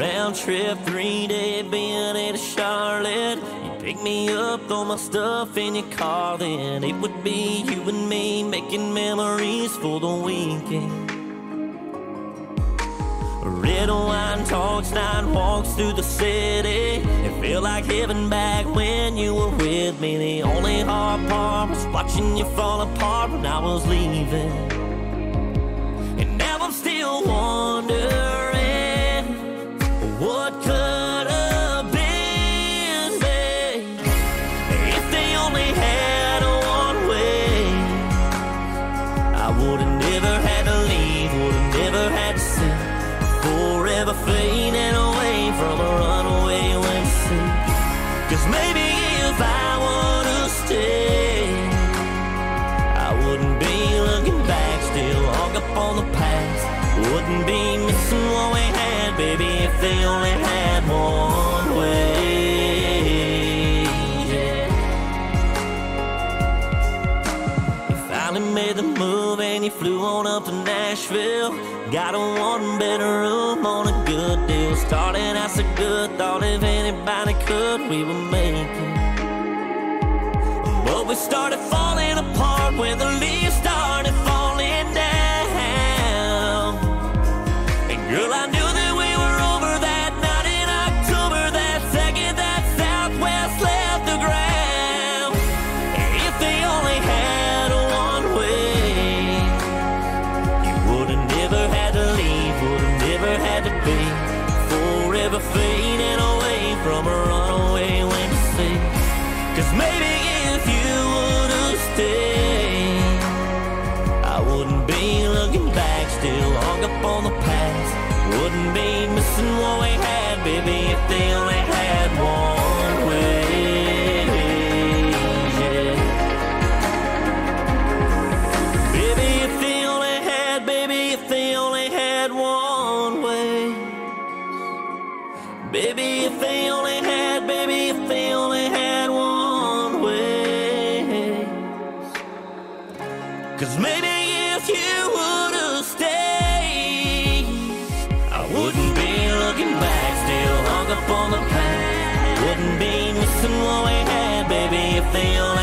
round trip, three day being to Charlotte. You pick me up, throw my stuff in your car, then it would be you and me making memories for the weekend. Red wine talks, night walks through the city. It felt like heaven back when you were with me. The only hard part was watching you fall apart when I was leaving. Never had to leave, would've never had to sit forever fading away from a runaway wind sea. Cause maybe if I would've stayed, I wouldn't be looking back, still hung up on the past. Wouldn't be missing what we had, baby, if they only had one way. Flew on up to Nashville. Got a one bedroom on a good deal. Starting out a good, thought if anybody could, we make it. But we started falling apart when the leaves fading away from a runaway sea. Cause maybe if you would've stayed, I wouldn't be looking back, still hung up on the past. Wouldn't be missing what we had, baby, if they only Baby, if they only had, baby, if they only had one way. Cause maybe if you would've stayed, I wouldn't be looking back, still hung up on the past. Wouldn't be missing what we had, baby, if they only